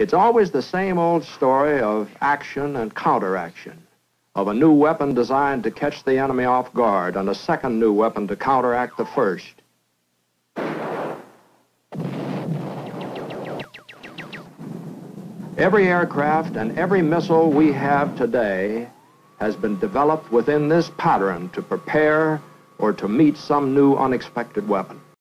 It's always the same old story of action and counteraction, of a new weapon designed to catch the enemy off guard and a second new weapon to counteract the first. Every aircraft and every missile we have today has been developed within this pattern to prepare or to meet some new unexpected weapon.